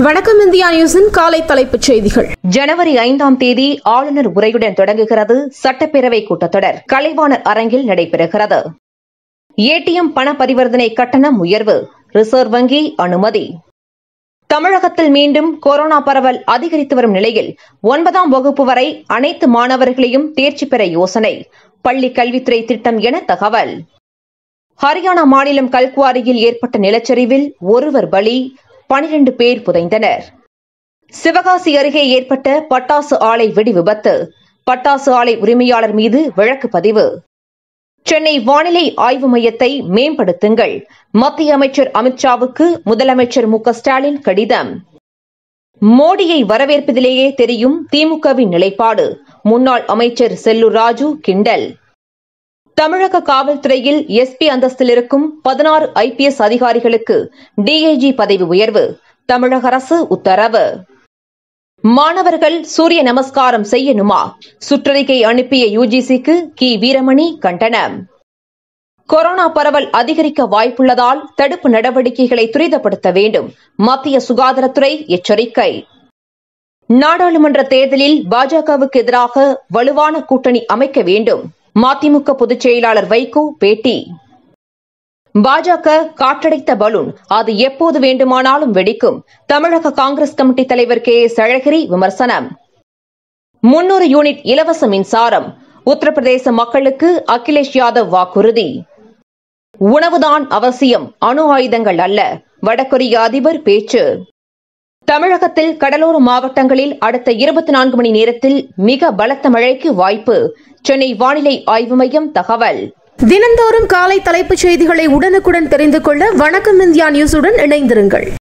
வணக்கம் இந்தியா நியூஸின் காலை தலைப்புச் செய்திகள். ஜனவரி ஐந்தாம் தேதி ஆளுநர் உரையுடன் தொடங்குகிறது சட்டப்பேரவை கூட்டத்தொடர். கலைவாணர் அரங்கில் நடைபெறுகிறது. ஏடிஎம் பண பரிவர்த்தனை கட்டணம் உயர்வு. ரிசர்வ் வங்கி அனுமதி. தமிழகத்தில் மீண்டும் கொரோனா பரவல் அதிகரித்து வரும் நிலையில் ஒன்பதாம் வகுப்பு வரை அனைத்து மாணவர்களையும் தேர்ச்சி பெற யோசனை. பள்ளி கல்வித்துறை திட்டம் என தகவல். ஹரியானா மாநிலம் கல்குவாரியில் ஏற்பட்ட நிலச்சரிவில் ஒருவர் பலி. பனிரெண்டு பேர் புதைந்தனர். சிவகாசி அருகே ஏற்பட்ட பட்டாசு ஆலை வெடி விபத்து. பட்டாசு ஆலை உரிமையாளர் மீது வழக்கு பதிவு. சென்னை வானிலை ஆய்வு மையத்தை மேம்படுத்துங்கள். மத்திய அமைச்சர் அமித்ஷாவுக்கு முதலமைச்சர் மு ஸ்டாலின் கடிதம். மோடியை வரவேற்பதிலேயே தெரியும் திமுகவின் நிலைப்பாடு. முன்னாள் அமைச்சர் செல்லூர் ராஜு கிண்டல். தமிழக காவல்துறையில் எஸ்பி அந்தஸ்தில் இருக்கும் பதினாறு ஐபிஎஸ் அதிகாரிகளுக்கு டிஐஜி பதவி உயர்வு. தமிழக அரசு உத்தரவு. மாணவர்கள் சூரிய நமஸ்காரம் செய்யணுமா? சுற்றறிக்கை அனுப்பிய யுஜிசிக்கு கி வீரமணி கண்டனம். கொரோனா பரவல் அதிகரிக்க வாய்ப்புள்ளதால் தடுப்பு நடவடிக்கைகளை துரிதப்படுத்த வேண்டும். மத்திய சுகாதாரத்துறை எச்சரிக்கை. நாடாளுமன்ற தேர்தலில் பாஜகவுக்கு எதிராக வலுவான கூட்டணி அமைக்க வேண்டும். மதிமுக பொதுச் செயலாளர் வைகோ பேட்டி. பாஜக காற்றடைத்த பலூன். அது எப்போது வேண்டுமானாலும் வெடிக்கும். தமிழக காங்கிரஸ் கமிட்டி தலைவர் கே. எஸ். அழகிரி விமர்சனம். முன்னூறு யூனிட் இலவச மின்சாரம். உத்தரப்பிரதேச மக்களுக்கு அகிலேஷ் யாதவ் வாக்குறுதி. உணவுதான் அவசியம். அணு ஆயுதங்கள் அல்ல. வடகொரிய அதிபர் பேச்சு. தமிழகத்தில் கடலோர மாவட்டங்களில் அடுத்த இருபத்தி நான்கு மணி நேரத்தில் மிக பலத்த மழைக்கு வாய்ப்பு. சென்னை வானிலை ஆய்வு மையம் தகவல். தினந்தோறும் காலை தலைப்புச் செய்திகளை உடனுக்குடன் தெரிந்து கொள்ள வணக்கம் இந்தியா நியூஸுடன் இணைந்திருங்கள்.